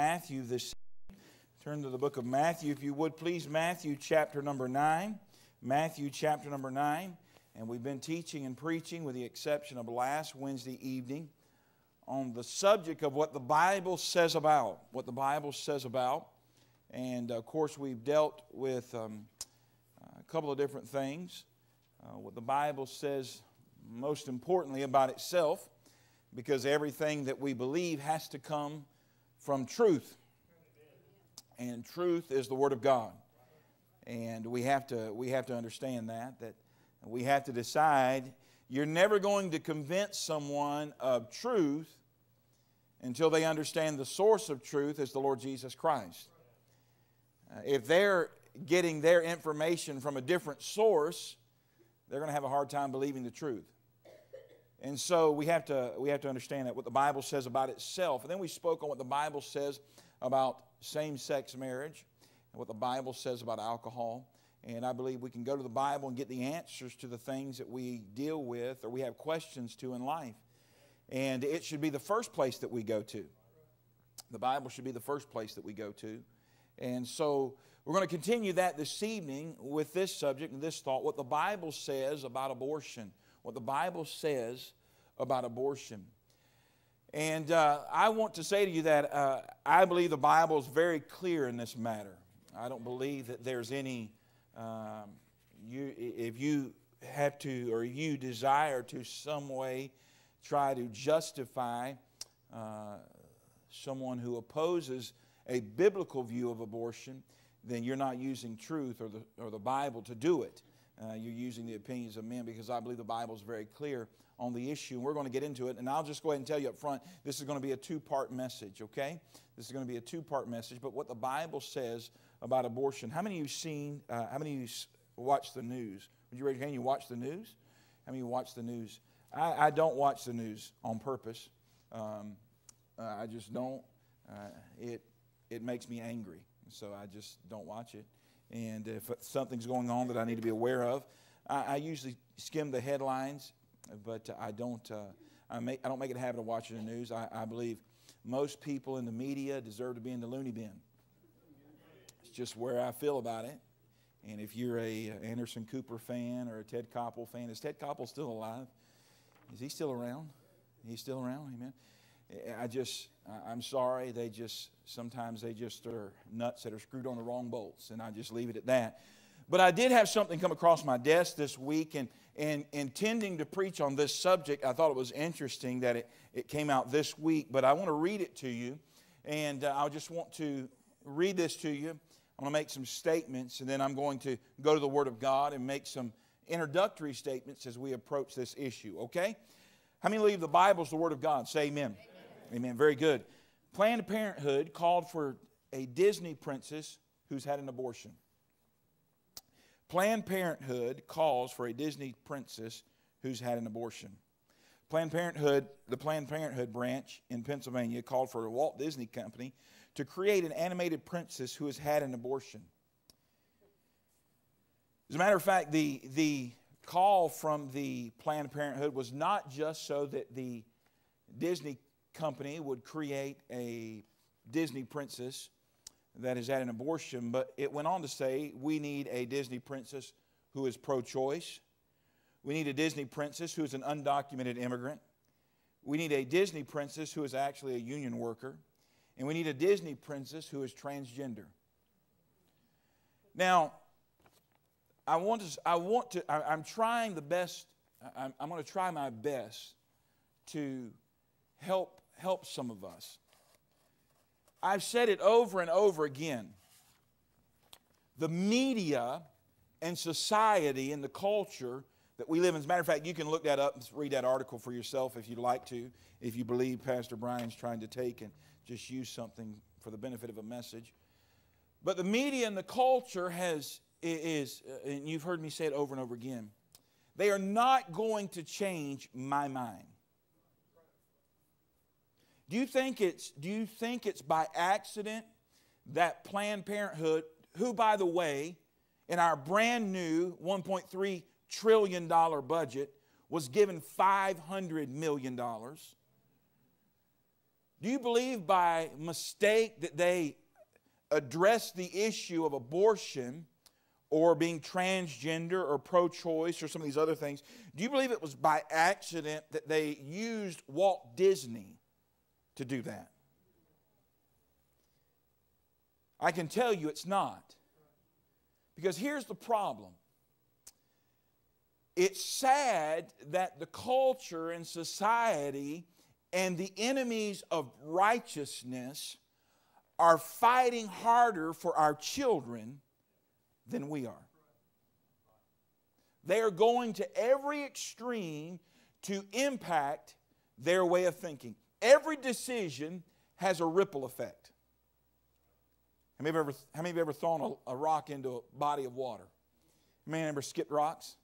Matthew this turn to the book of Matthew if you would please. Matthew chapter number 9 Matthew chapter number 9 and we've been teaching and preaching with the exception of last Wednesday evening on the subject of what the Bible says about what the Bible says about. And of course we've dealt with um, a couple of different things uh, what the Bible says most importantly about itself because everything that we believe has to come from truth. And truth is the Word of God. And we have to, we have to understand that, that we have to decide you're never going to convince someone of truth until they understand the source of truth is the Lord Jesus Christ. Uh, if they're getting their information from a different source, they're going to have a hard time believing the truth. And so we have to we have to understand that what the Bible says about itself. And then we spoke on what the Bible says about same-sex marriage and what the Bible says about alcohol. And I believe we can go to the Bible and get the answers to the things that we deal with or we have questions to in life. And it should be the first place that we go to. The Bible should be the first place that we go to. And so we're going to continue that this evening with this subject and this thought what the Bible says about abortion what the Bible says about abortion. And uh, I want to say to you that uh, I believe the Bible is very clear in this matter. I don't believe that there's any, um, you, if you have to or you desire to some way try to justify uh, someone who opposes a biblical view of abortion, then you're not using truth or the, or the Bible to do it uh, you're using the opinions of men because I believe the Bible is very clear on the issue. And we're going to get into it. And I'll just go ahead and tell you up front this is going to be a two part message, okay? This is going to be a two part message. But what the Bible says about abortion. How many of you seen, uh, how many of you watch the news? Would you raise your hand? You watch the news? How many of you watch the news? I, I don't watch the news on purpose. Um, uh, I just don't. Uh, it, it makes me angry. So I just don't watch it. And if something's going on that I need to be aware of, I, I usually skim the headlines, but I don't. Uh, I, make, I don't make it a habit of watching the news. I, I believe most people in the media deserve to be in the loony bin. It's just where I feel about it. And if you're a Anderson Cooper fan or a Ted Koppel fan, is Ted Koppel still alive? Is he still around? He's still around, amen. I just, I'm sorry. They just, sometimes they just are nuts that are screwed on the wrong bolts, and I just leave it at that. But I did have something come across my desk this week, and, and intending to preach on this subject, I thought it was interesting that it, it came out this week. But I want to read it to you, and uh, I just want to read this to you. I'm going to make some statements, and then I'm going to go to the Word of God and make some introductory statements as we approach this issue, okay? How many believe the Bible is the Word of God? Say amen. amen. Amen. Very good. Planned Parenthood called for a Disney princess who's had an abortion. Planned Parenthood calls for a Disney princess who's had an abortion. Planned Parenthood, the Planned Parenthood branch in Pennsylvania, called for the Walt Disney Company to create an animated princess who has had an abortion. As a matter of fact, the, the call from the Planned Parenthood was not just so that the Disney company would create a Disney princess that is at an abortion, but it went on to say we need a Disney princess who is pro choice. We need a Disney princess who is an undocumented immigrant. We need a Disney princess who is actually a union worker. And we need a Disney princess who is transgender. Now, I want to, I want to I, am trying the best, I'm, I'm going to try my best to help help some of us. I've said it over and over again. The media and society and the culture that we live in. As a matter of fact, you can look that up and read that article for yourself if you'd like to, if you believe Pastor Brian's trying to take and just use something for the benefit of a message. But the media and the culture has is, and you've heard me say it over and over again, they are not going to change my mind. Do you think it's, do you think it's by accident that Planned Parenthood, who, by the way, in our brand new $1.3 trillion budget, was given $500 million? Do you believe by mistake that they addressed the issue of abortion or being transgender or pro choice or some of these other things? Do you believe it was by accident that they used Walt Disney to do that? I can tell you it's not. Because here's the problem it's sad that the culture and society and the enemies of righteousness are fighting harder for our children than we are. They are going to every extreme to impact their way of thinking. Every decision has a ripple effect. How many you ever, how many you ever thrown a, a rock into a body of water? Many ever skipped rocks?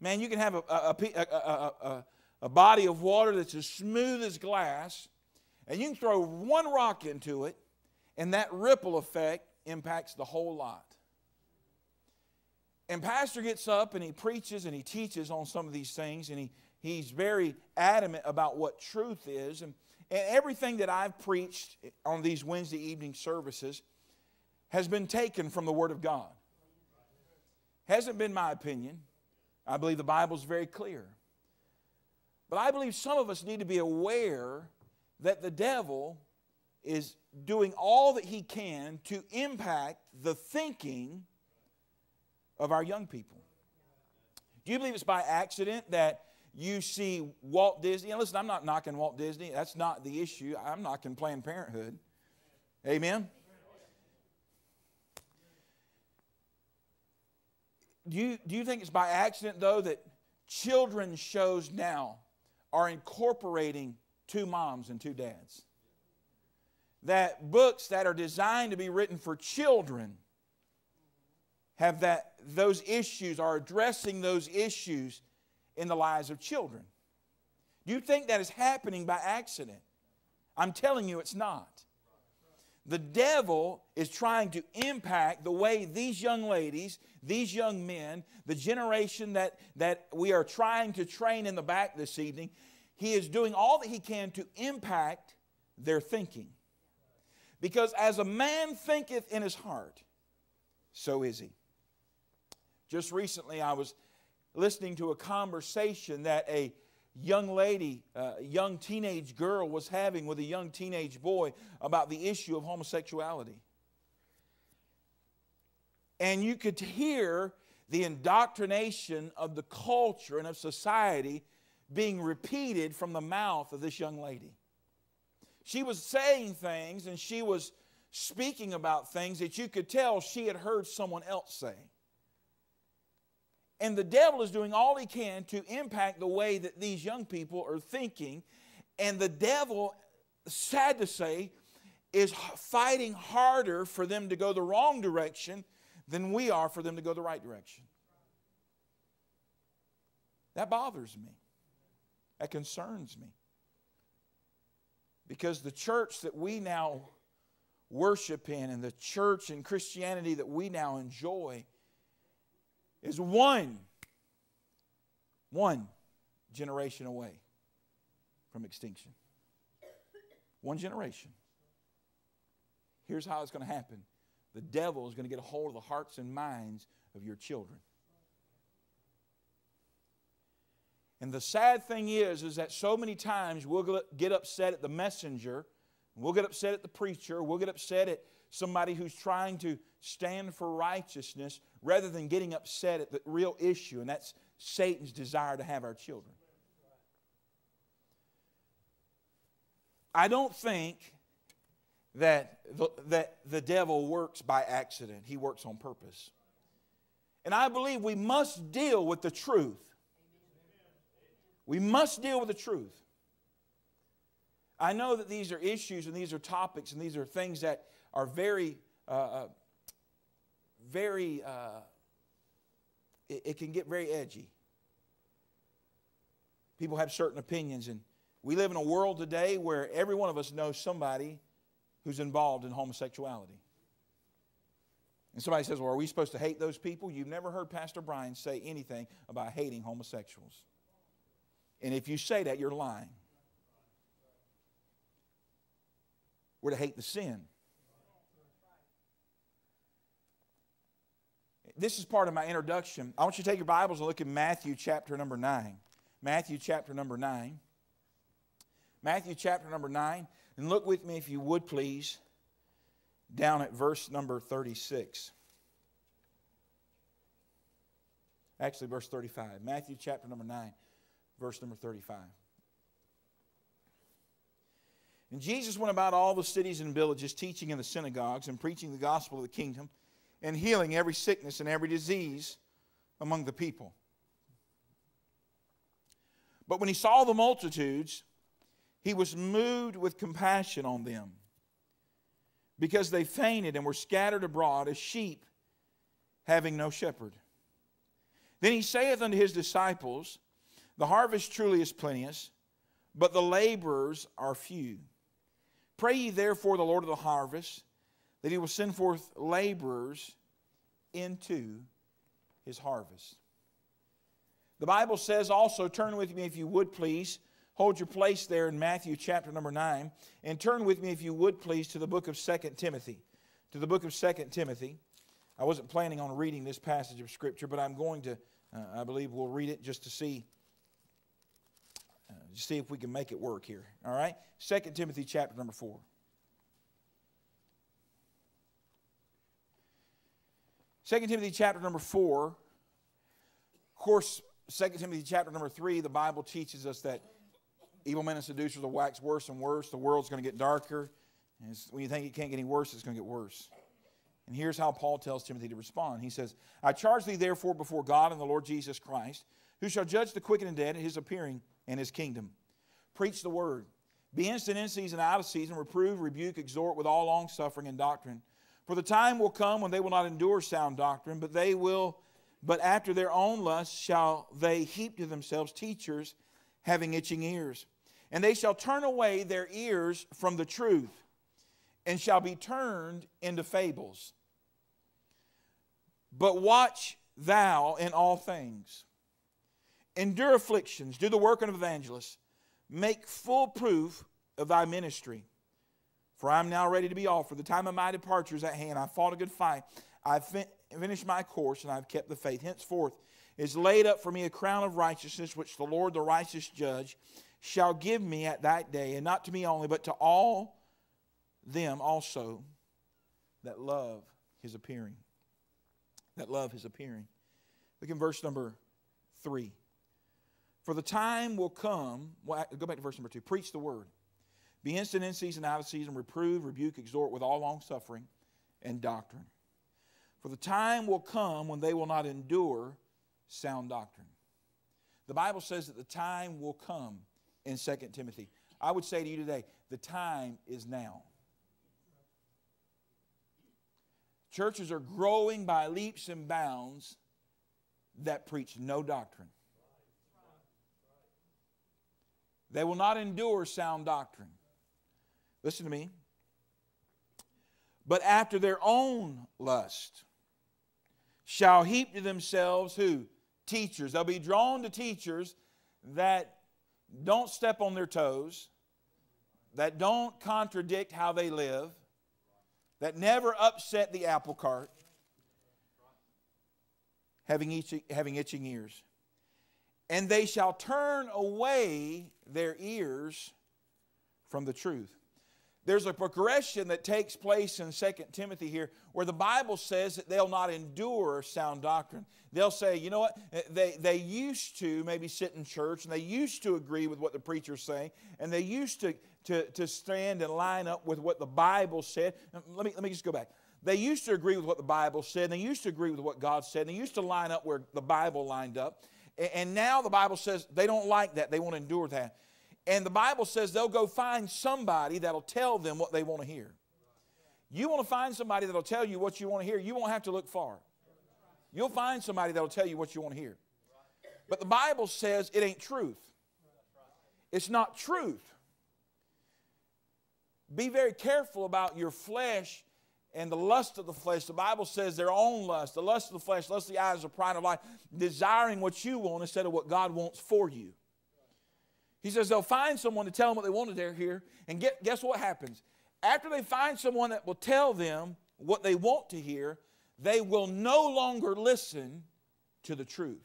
Man, you can have a, a, a, a, body of water that's as smooth as glass, and you can throw one rock into it, and that ripple effect impacts the whole lot. And Pastor gets up and he preaches and he teaches on some of these things, and he, he's very adamant about what truth is. And, and everything that I've preached on these Wednesday evening services has been taken from the Word of God. Hasn't been my opinion. I believe the Bible is very clear. But I believe some of us need to be aware that the devil is doing all that he can to impact the thinking of our young people. Do you believe it's by accident that you see Walt Disney? And listen, I'm not knocking Walt Disney. That's not the issue. I'm knocking Planned Parenthood. Amen? Do you, do you think it's by accident, though, that children's shows now are incorporating two moms and two dads? That books that are designed to be written for children have that those issues are addressing those issues in the lives of children. Do you think that is happening by accident? I'm telling you it's not. The devil is trying to impact the way these young ladies, these young men, the generation that, that we are trying to train in the back this evening, he is doing all that he can to impact their thinking. Because as a man thinketh in his heart, so is he. Just recently, I was listening to a conversation that a young lady, a uh, young teenage girl was having with a young teenage boy about the issue of homosexuality. And you could hear the indoctrination of the culture and of society being repeated from the mouth of this young lady. She was saying things and she was speaking about things that you could tell she had heard someone else say. And the devil is doing all he can to impact the way that these young people are thinking. And the devil, sad to say, is fighting harder for them to go the wrong direction than we are for them to go the right direction. That bothers me. That concerns me. Because the church that we now worship in and the church and Christianity that we now enjoy is one, one generation away from extinction. One generation. Here's how it's going to happen the devil is going to get a hold of the hearts and minds of your children. And the sad thing is, is that so many times we'll get upset at the messenger, we'll get upset at the preacher, we'll get upset at somebody who's trying to stand for righteousness rather than getting upset at the real issue, and that's Satan's desire to have our children. I don't think that the, that the devil works by accident, he works on purpose. And I believe we must deal with the truth. We must deal with the truth. I know that these are issues and these are topics and these are things that are very, uh, uh very, uh, it, it can get very edgy. People have certain opinions, and we live in a world today where every one of us knows somebody who's involved in homosexuality. And somebody says, Well, are we supposed to hate those people? You've never heard Pastor Brian say anything about hating homosexuals. And if you say that, you're lying. we're to hate the sin. This is part of my introduction. I want you to take your Bibles and look at Matthew chapter number 9. Matthew chapter number 9. Matthew chapter number 9. And look with me, if you would please, down at verse number 36. Actually, verse 35. Matthew chapter number 9, verse number 35. And Jesus went about all the cities and villages, teaching in the synagogues and preaching the gospel of the kingdom and healing every sickness and every disease among the people. But when he saw the multitudes, he was moved with compassion on them because they fainted and were scattered abroad as sheep having no shepherd. Then he saith unto his disciples, The harvest truly is plenteous, but the laborers are few. Pray ye therefore the Lord of the harvest that he will send forth laborers into his harvest. The Bible says also, turn with me if you would please, hold your place there in Matthew chapter number 9, and turn with me if you would please to the book of 2 Timothy. To the book of 2 Timothy. I wasn't planning on reading this passage of Scripture, but I'm going to, uh, I believe we'll read it just to see. Uh, see if we can make it work here. All right? 2 Timothy chapter number 4. 2 Timothy chapter number 4. Of course, 2 Timothy chapter number 3, the Bible teaches us that evil men and seducers will wax worse and worse. The world's going to get darker. And when you think it can't get any worse, it's going to get worse. And here's how Paul tells Timothy to respond. He says, I charge thee therefore before God and the Lord Jesus Christ, who shall judge the quick and the dead at his appearing and his kingdom. Preach the word. Be instant in season, out of season, reprove, rebuke, exhort with all long suffering and doctrine. For the time will come when they will not endure sound doctrine, but they will, but after their own lust shall they heap to themselves teachers having itching ears. And they shall turn away their ears from the truth, and shall be turned into fables. But watch thou in all things. Endure afflictions, do the work of an evangelist, make full proof of thy ministry. For I am now ready to be offered. The time of my departure is at hand. I fought a good fight. I've finished my course, and I've kept the faith. Henceforth is laid up for me a crown of righteousness, which the Lord, the righteous judge, shall give me at that day, and not to me only, but to all them also that love his appearing. That love his appearing. Look in verse number three. For the time will come, well, go back to verse number two. Preach the word. Be instant in season, out of season, reprove, rebuke, exhort with all long suffering and doctrine. For the time will come when they will not endure sound doctrine. The Bible says that the time will come in 2 Timothy. I would say to you today, the time is now. Churches are growing by leaps and bounds that preach no doctrine. They will not endure sound doctrine. Listen to me. But after their own lust shall heap to themselves who? Teachers. They'll be drawn to teachers that don't step on their toes, that don't contradict how they live, that never upset the apple cart, having itching, having itching ears. And they shall turn away their ears from the truth there's a progression that takes place in 2 Timothy here where the Bible says that they'll not endure sound doctrine. They'll say, you know what, eh, they, they used to maybe sit in church and they used to agree with what the preacher's saying and they used to, to, to stand and line up with what the Bible said. Let me, let me just go back. They used to agree with what the Bible said and they used to agree with what God said and they used to line up where the Bible lined up. And now the Bible says they don't like that, they won't endure that. And the Bible says they'll go find somebody that'll tell them what they want to hear. You want to find somebody that'll tell you what you want to hear, you won't have to look far. You'll find somebody that'll tell you what you want to hear. But the Bible says it ain't truth. It's not truth. Be very careful about your flesh and the lust of the flesh. The Bible says their own lust, the lust of the flesh, lust of the eyes, the pride of life, desiring what you want instead of what God wants for you. He says they'll find someone to tell them what they want to hear, and get, guess what happens? after they find someone that will tell them what they want to hear, they will no longer listen to the truth.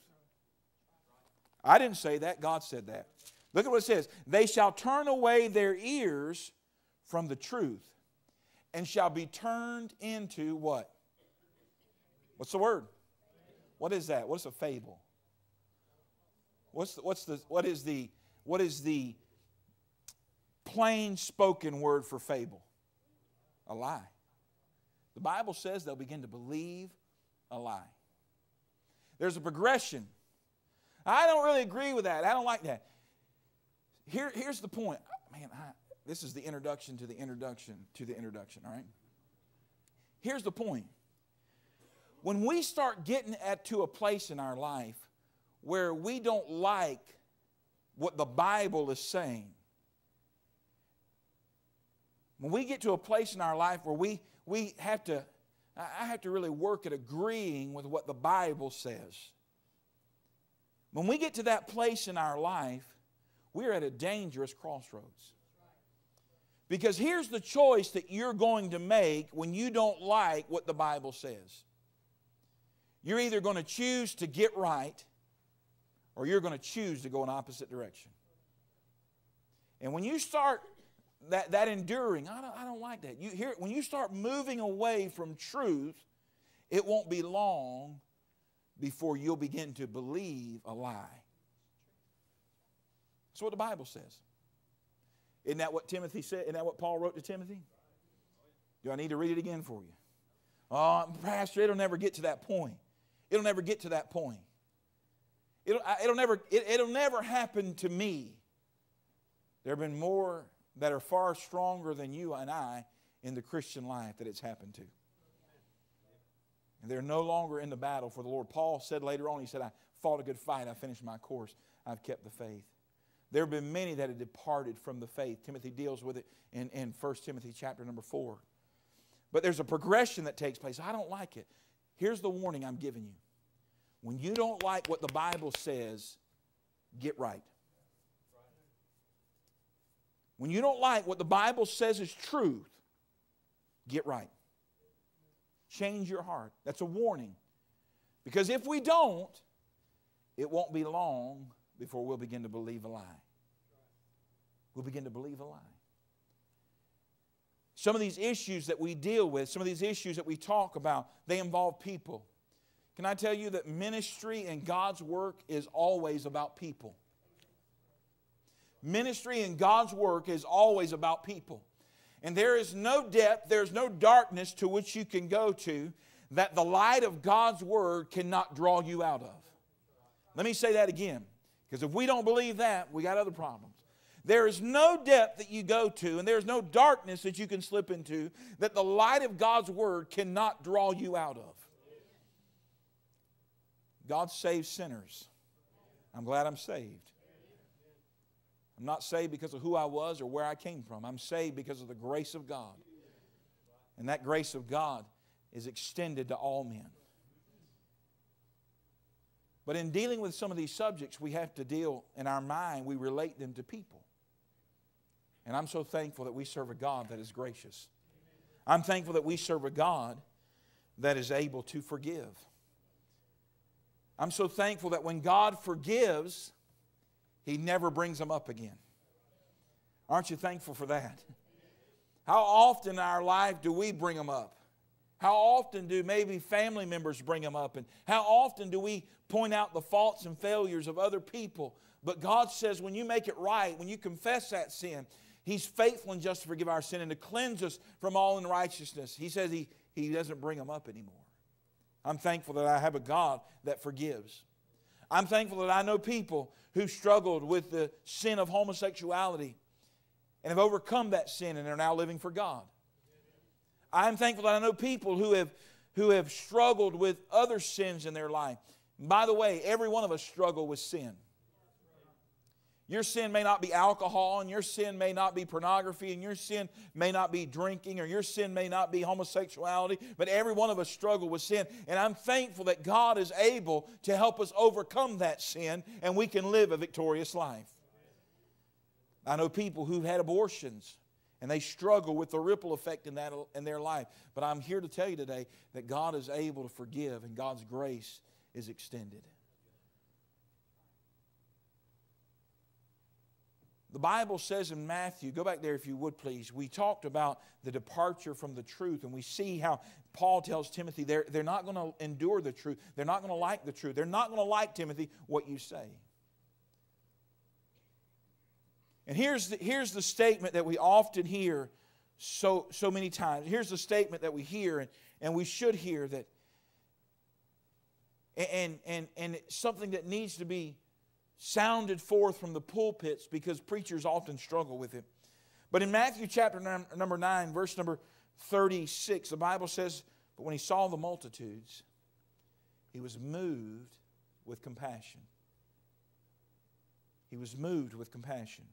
I didn't say that, God said that. Look at what it says They shall turn away their ears from the truth and shall be turned into what? What's the word? What is that? What's a fable? What's the, what's the, what is the, what is the plain spoken word for fable? A lie. The Bible says they'll begin to believe a lie. There's a progression. I don't really agree with that. I don't like that. Here, here's the point. Man, I, this is the introduction to the introduction to the introduction, all right? Here's the point. When we start getting at to a place in our life where we don't like what the Bible is saying, when we get to a place in our life where we, we have to, I have to really work at agreeing with what the Bible says. When we get to that place in our life, we're at a dangerous crossroads. Because here's the choice that you're going to make when you don't like what the Bible says. You're either going to choose to get right or you're going to choose to go in opposite direction. And when you start that, that enduring, I don't, I don't like that. You hear, when you start moving away from truth, it won't be long before you'll begin to believe a lie. That's what the Bible says. Isn't that what Timothy said? Isn't that what Paul wrote to Timothy? Do I need to read it again for you? Oh, Pastor, it'll never get to that point. It'll never get to that point. It'll, it'll, never, it, it'll never happen to me. There have been more that are far stronger than you and I in the Christian life that it's happened to. And they're no longer in the battle for the Lord. Paul said later on, he said, I fought a good fight, I finished my course, I've kept the faith. There have been many that have departed from the faith. Timothy deals with it in, in 1 Timothy chapter number 4. But there's a progression that takes place. I don't like it. Here's the warning I'm giving you. When you don't like what the Bible says, get right. When you don't like what the Bible says is truth, get right. Change your heart. That's a warning. Because if we don't, it won't be long before we'll begin to believe a lie. We'll begin to believe a lie. Some of these issues that we deal with, some of these issues that we talk about, they involve people. Can I tell you that ministry and God's work is always about people? Ministry and God's work is always about people. And there is no depth, there's no darkness to which you can go to that the light of God's word cannot draw you out of. Let me say that again, because if we don't believe that, we got other problems. There is no depth that you go to, and there's no darkness that you can slip into that the light of God's word cannot draw you out of. God saves sinners. I'm glad I'm saved. I'm not saved because of who I was or where I came from. I'm saved because of the grace of God. And that grace of God is extended to all men. But in dealing with some of these subjects, we have to deal in our mind, we relate them to people. And I'm so thankful that we serve a God that is gracious. I'm thankful that we serve a God that is able to forgive. I'm so thankful that when God forgives, He never brings them up again. Aren't you thankful for that? How often in our life do we bring them up? How often do maybe family members bring them up? And how often do we point out the faults and failures of other people? But God says when you make it right, when you confess that sin, He's faithful and just to forgive our sin and to cleanse us from all unrighteousness. He says He, he doesn't bring them up anymore. I'm thankful that I have a God that forgives. I'm thankful that I know people who struggled with the sin of homosexuality and have overcome that sin and are now living for God. I'm thankful that I know people who have, who have struggled with other sins in their life. by the way, every one of us struggle with sin. Your sin may not be alcohol, and your sin may not be pornography, and your sin may not be drinking, or your sin may not be homosexuality, but every one of us struggle with sin. And I'm thankful that God is able to help us overcome that sin, and we can live a victorious life. I know people who've had abortions, And they struggle with the ripple effect in, that, in their life. But I'm here to tell you today that God is able to forgive and God's grace is extended. The Bible says in Matthew, go back there if you would please, we talked about the departure from the truth, and we see how Paul tells Timothy they're, they're not going to endure the truth. They're not going to like the truth. They're not going to like, Timothy, what you say. And here's the, here's the statement that we often hear so, so many times. Here's the statement that we hear, and, and we should hear that, and, and, and something that needs to be sounded forth from the pulpits because preachers often struggle with it. But in Matthew chapter number 9, verse number 36, the Bible says, But when he saw the multitudes, he was moved with compassion. He was moved with compassion.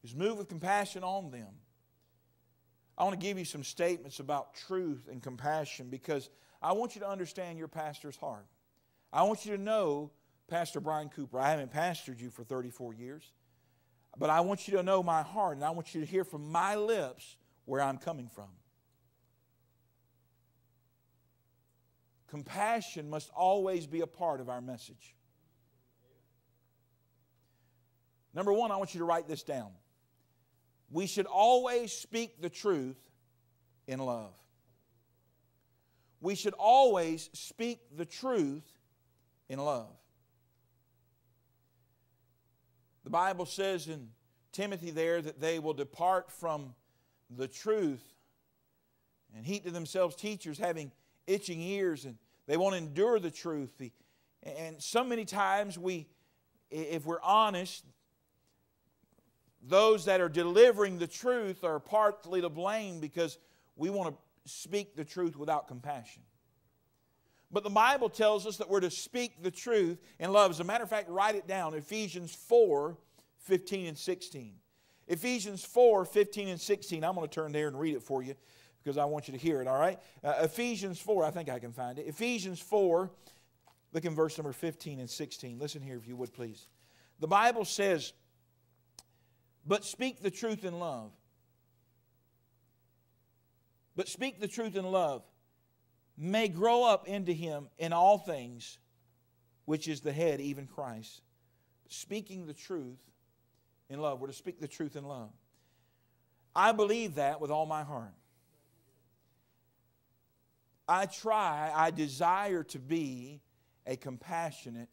He was moved with compassion on them. I want to give you some statements about truth and compassion because I want you to understand your pastor's heart. I want you to know Pastor Brian Cooper. I haven't pastored you for 34 years, but I want you to know my heart and I want you to hear from my lips where I'm coming from. Compassion must always be a part of our message. Number one, I want you to write this down. We should always speak the truth in love. We should always speak the truth in love. The Bible says in Timothy there that they will depart from the truth and heap to themselves teachers having itching ears and they won't endure the truth. And so many times we, if we're honest, those that are delivering the truth are partly to blame because we want to speak the truth without compassion. But the Bible tells us that we're to speak the truth in love. As a matter of fact, write it down Ephesians 4 15 and 16. Ephesians 4 15 and 16. I'm going to turn there and read it for you because I want you to hear it, all right? Uh, Ephesians 4, I think I can find it. Ephesians 4, look in verse number 15 and 16. Listen here, if you would please. The Bible says, But speak the truth in love. But speak the truth in love may grow up into him in all things, which is the head, even Christ. Speaking the truth in love. We're to speak the truth in love. I believe that with all my heart. I try, I desire to be a compassionate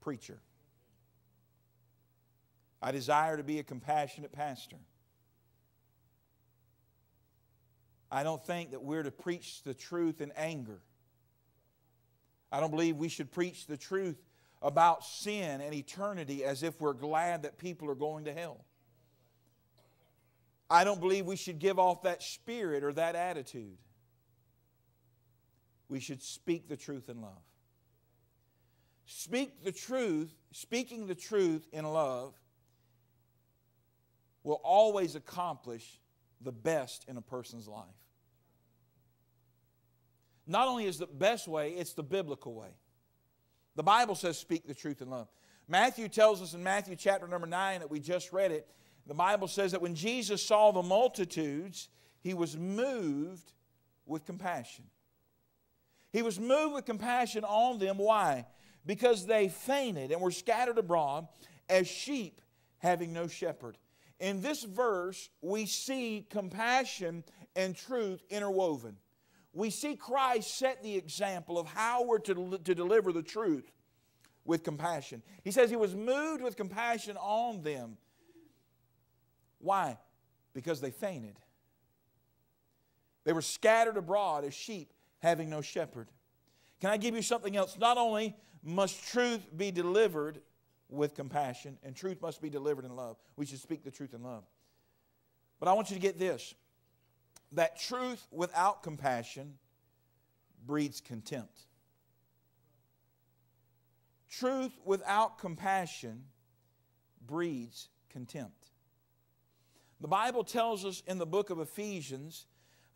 preacher. I desire to be a compassionate pastor. I don't think that we're to preach the truth in anger. I don't believe we should preach the truth about sin and eternity as if we're glad that people are going to hell. I don't believe we should give off that spirit or that attitude. We should speak the truth in love. Speak the truth, speaking the truth in love will always accomplish the best in a person's life. Not only is the best way, it's the biblical way. The Bible says, speak the truth in love. Matthew tells us in Matthew chapter number 9 that we just read it, the Bible says that when Jesus saw the multitudes, he was moved with compassion. He was moved with compassion on them. Why? Because they fainted and were scattered abroad as sheep having no shepherd. In this verse, we see compassion and truth interwoven we see Christ set the example of how we're to, to deliver the truth with compassion. He says he was moved with compassion on them. Why? Because they fainted. They were scattered abroad as sheep having no shepherd. Can I give you something else? Not only must truth be delivered with compassion, and truth must be delivered in love. We should speak the truth in love. But I want you to get this that truth without compassion breeds contempt. Truth without compassion breeds contempt. The Bible tells us in the book of Ephesians,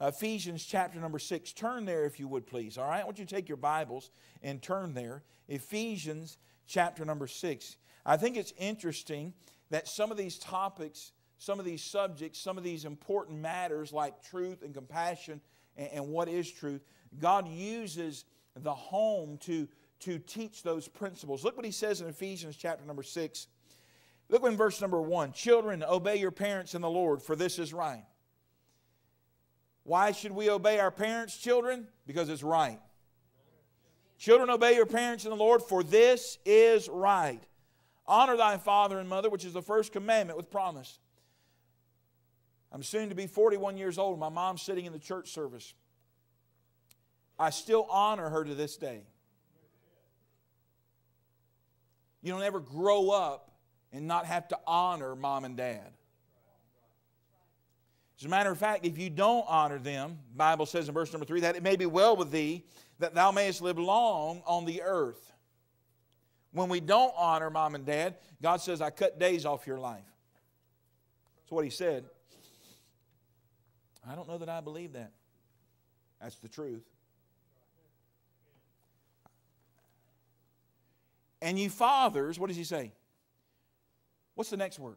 Ephesians chapter number 6. Turn there if you would please. All right? I want you to take your Bibles and turn there. Ephesians chapter number 6. I think it's interesting that some of these topics some of these subjects, some of these important matters like truth and compassion and, and what is truth, God uses the home to, to teach those principles. Look what he says in Ephesians chapter number 6. Look in verse number 1. Children, obey your parents in the Lord, for this is right. Why should we obey our parents, children? Because it's right. Children, obey your parents in the Lord, for this is right. Honor thy father and mother, which is the first commandment with promise. I'm soon to be 41 years old. My mom's sitting in the church service. I still honor her to this day. You don't ever grow up and not have to honor mom and dad. As a matter of fact, if you don't honor them, the Bible says in verse number three, that it may be well with thee, that thou mayest live long on the earth. When we don't honor mom and dad, God says, I cut days off your life. That's what He said. I don't know that I believe that. That's the truth. And you fathers, what does He say? What's the next word?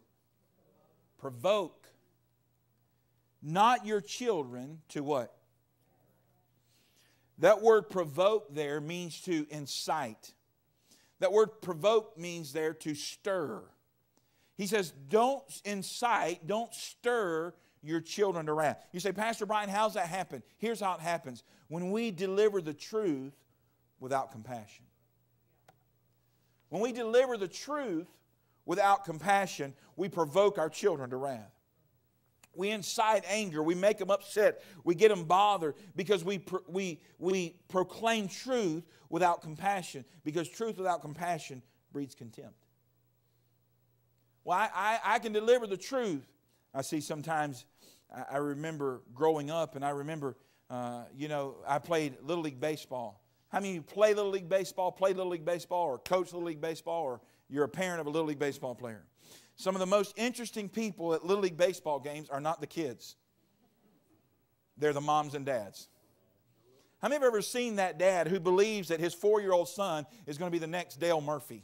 Provoke not your children to what? That word provoke there means to incite. That word provoke means there to stir. He says, don't incite, don't stir your children to wrath. You say, Pastor Brian, how's that happen? Here's how it happens when we deliver the truth without compassion. When we deliver the truth without compassion, we provoke our children to wrath. We incite anger. We make them upset. We get them bothered because we, we, we proclaim truth without compassion because truth without compassion breeds contempt. Well, I, I, I can deliver the truth. I see sometimes, I, I remember growing up, and I remember, uh, you know, I played Little League Baseball. How many of you play Little League Baseball, play Little League Baseball, or coach Little League Baseball, or you're a parent of a Little League Baseball player? Some of the most interesting people at Little League baseball games are not the kids, they're the moms and dads. How many have ever seen that dad who believes that his four year old son is going to be the next Dale Murphy?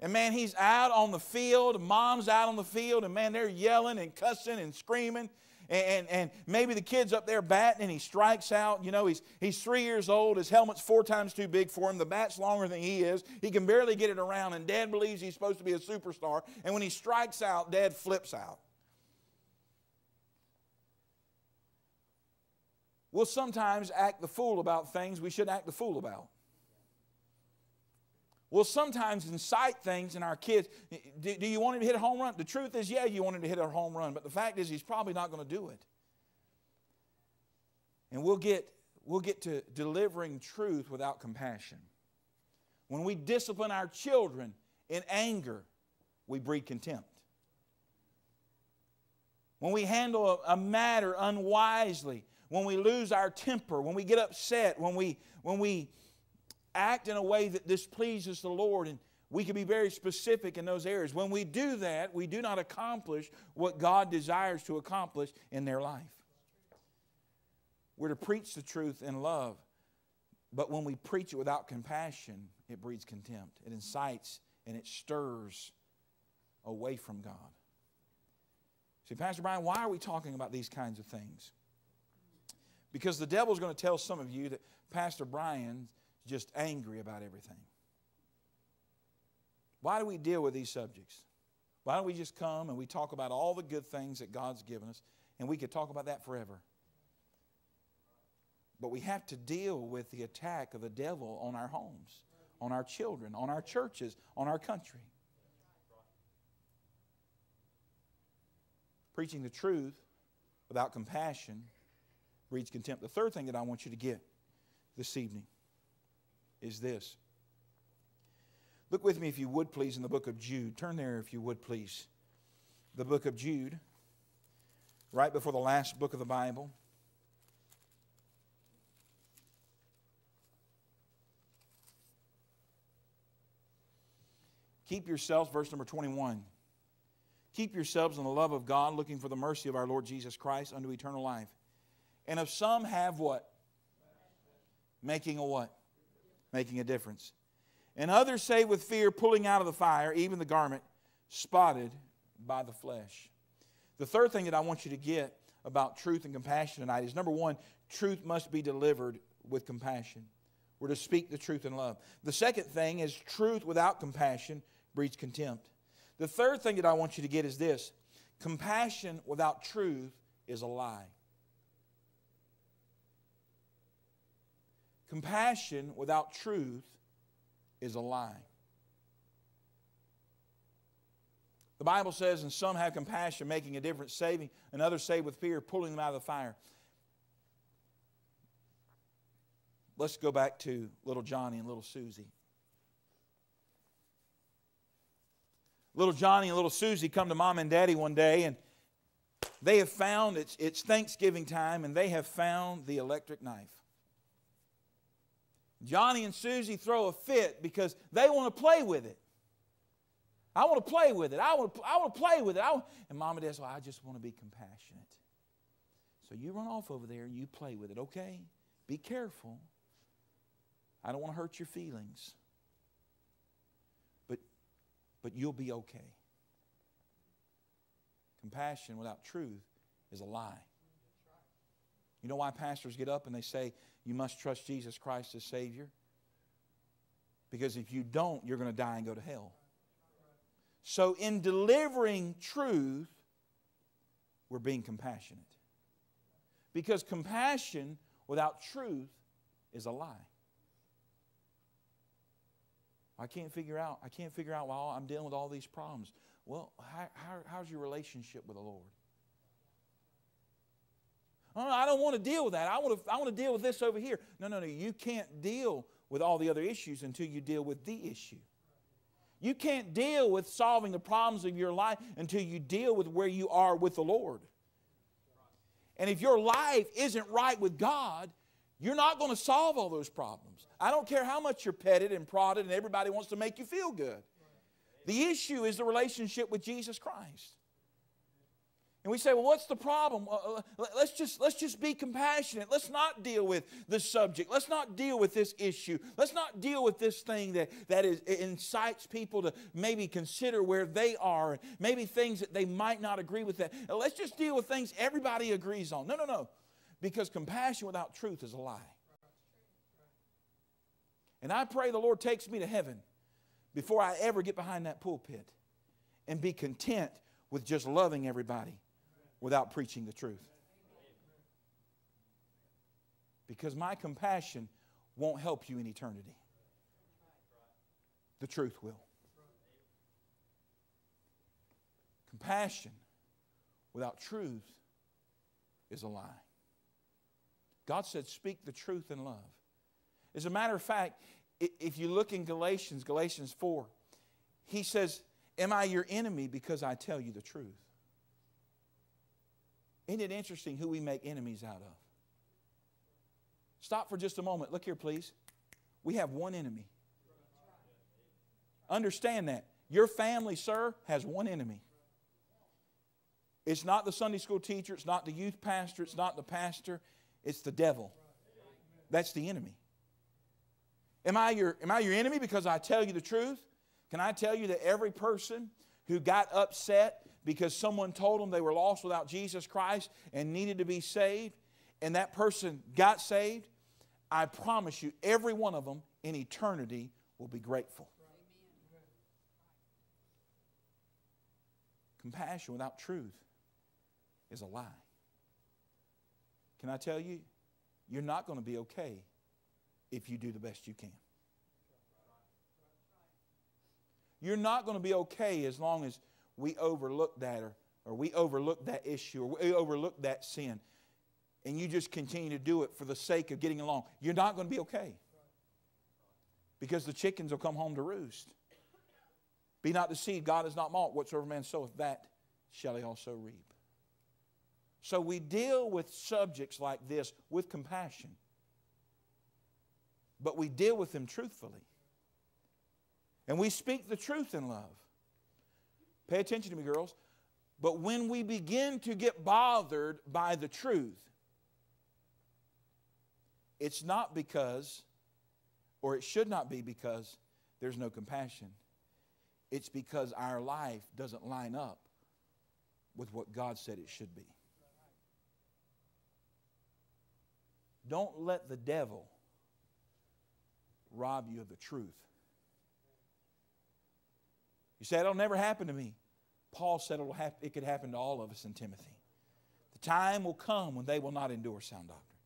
And man, he's out on the field, mom's out on the field, and man, they're yelling and cussing and screaming and, and maybe the kid's up there batting and he strikes out. You know, he's, he's three years old. His helmet's four times too big for him. The bat's longer than he is. He can barely get it around, and dad believes he's supposed to be a superstar. And when he strikes out, dad flips out. We'll sometimes act the fool about things we shouldn't act the fool about will sometimes incite things in our kids. Do, do, you want him to hit a home run? The truth is, yeah, you want him to hit a home run, but the fact is, he's probably not going to do it. And we'll get, we'll get to delivering truth without compassion. When we discipline our children in anger, we breed contempt. When we handle a, a matter unwisely, when we lose our temper, when we get upset, when we, when we act in a way that displeases the Lord. And we can be very specific in those areas. When we do that, we do not accomplish what God desires to accomplish in their life. We're to preach the truth in love, but when we preach it without compassion, it breeds contempt. It incites and it stirs away from God. See, Pastor Brian, why are we talking about these kinds of things? Because the devil's going to tell some of you that Pastor Brian just angry about everything. Why do we deal with these subjects? Why don't we just come and we talk about all the good things that God's given us, and we could talk about that forever? But we have to deal with the attack of the devil on our homes, on our children, on our churches, on our country. Preaching the truth without compassion breeds contempt. The third thing that I want you to get this evening is this. Look with me, if you would please, in the book of Jude. Turn there, if you would please. The book of Jude, right before the last book of the Bible. Keep yourselves, verse number 21. Keep yourselves in the love of God, looking for the mercy of our Lord Jesus Christ unto eternal life. And if some have what? Making a what? Making a difference. And others say with fear, pulling out of the fire, even the garment spotted by the flesh. The third thing that I want you to get about truth and compassion tonight is number one, truth must be delivered with compassion. We're to speak the truth in love. The second thing is truth without compassion breeds contempt. The third thing that I want you to get is this compassion without truth is a lie. Compassion without truth is a lie. The Bible says, and some have compassion, making a difference, saving, and others save with fear, pulling them out of the fire. Let's go back to little Johnny and little Susie. Little Johnny and little Susie come to mom and daddy one day, and they have found it's, it's Thanksgiving time, and they have found the electric knife. Johnny and Susie throw a fit because they want to play with it. I want to play with it. I want to, I want to play with it. Want, and mom and dad say, well, I just want to be compassionate. So you run off over there and you play with it, okay? Be careful. I don't want to hurt your feelings. But, but you'll be okay. Compassion without truth is a lie. You know why pastors get up and they say, you must trust Jesus Christ as Savior? Because if you don't, you're going to die and go to hell. So, in delivering truth, we're being compassionate. Because compassion without truth is a lie. I can't figure out, I can't figure out why I'm dealing with all these problems. Well, how, how, how's your relationship with the Lord? Oh, I don't want to deal with that. I want to, I want to deal with this over here. No, no, no. You can't deal with all the other issues until you deal with the issue. You can't deal with solving the problems of your life until you deal with where you are with the Lord. And if your life isn't right with God, you're not going to solve all those problems. I don't care how much you're petted and prodded and everybody wants to make you feel good. The issue is the relationship with Jesus Christ. And we say, well, what's the problem? Uh, uh, let's just, let's just be compassionate. Let's not deal with the subject. Let's not deal with this issue. Let's not deal with this thing that, that is, incites people to maybe consider where they are, maybe things that they might not agree with that. Uh, let's just deal with things everybody agrees on. No, no, no. Because compassion without truth is a lie. And I pray the Lord takes me to heaven before I ever get behind that pulpit and be content with just loving everybody without preaching the truth. Because my compassion won't help you in eternity. The truth will. Compassion without truth is a lie. God said, Speak the truth in love. As a matter of fact, if you look in Galatians, Galatians 4, he says, Am I your enemy because I tell you the truth? Isn't it interesting who we make enemies out of? Stop for just a moment. Look here, please. We have one enemy. Understand that. Your family, sir, has one enemy. It's not the Sunday school teacher, it's not the youth pastor, it's not the pastor, it's the devil. That's the enemy. Am I your, am I your enemy because I tell you the truth? Can I tell you that every person who got upset because someone told them they were lost without Jesus Christ and needed to be saved, and that person got saved, I promise you, every one of them in eternity will be grateful. Compassion without truth is a lie. Can I tell you, you're not going to be okay if you do the best you can. You're not going to be okay as long as we overlook that or, or we overlook that issue or we overlook that sin and you just continue to do it for the sake of getting along. You're not going to be okay because the chickens will come home to roost. Be not deceived, God is not mocked. Whatsoever man soweth, that shall he also reap. So we deal with subjects like this with compassion but we deal with them truthfully. And we speak the truth in love. Pay attention to me, girls. But when we begin to get bothered by the truth, it's not because, or it should not be because there's no compassion. It's because our life doesn't line up with what God said it should be. Don't let the devil rob you of the truth. You say, it'll never happen to me. Paul said it'll hap- it could happen to all of us in Timothy. The time will come when they will not endure sound doctrine,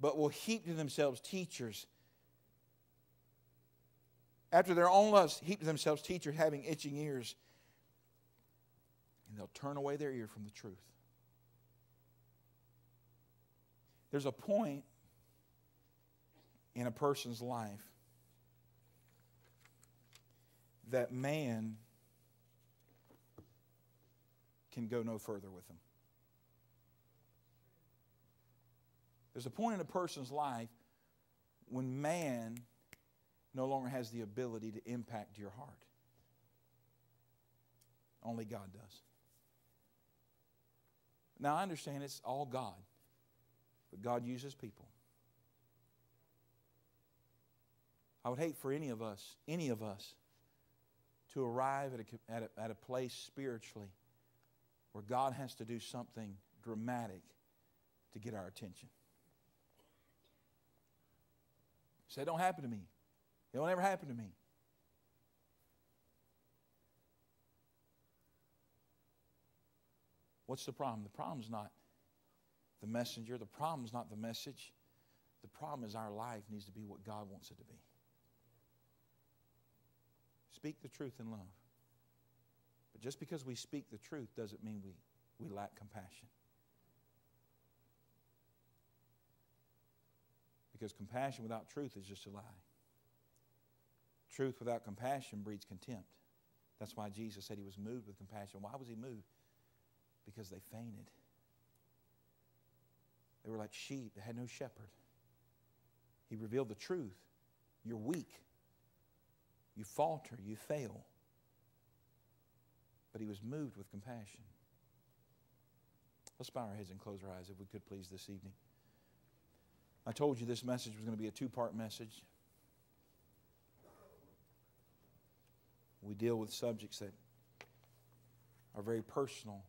but will heap to themselves teachers. After their own lusts, heap to themselves teachers having itching ears, and they'll turn away their ear from the truth. There's a point in a person's life that man can go no further with them. There's a point in a person's life when man no longer has the ability to impact your heart. Only God does. Now, I understand it's all God, but God uses people. I would hate for any of us, any of us, to arrive at a, at a, at a place spiritually where God has to do something dramatic to get our attention. Say, it don't happen to me. It will never happen to me. What's the problem? The problem is not the messenger. The problem is not the message. The problem is our life needs to be what God wants it to be. Speak the truth in love. But just because we speak the truth doesn't mean we, we lack compassion. Because compassion without truth is just a lie. Truth without compassion breeds contempt. That's why Jesus said he was moved with compassion. Why was he moved? Because they fainted. They were like sheep that had no shepherd. He revealed the truth. You're weak. You falter. You fail. But he was moved with compassion. Let's bow our heads and close our eyes, if we could, please, this evening. I told you this message was going to be a two part message. We deal with subjects that are very personal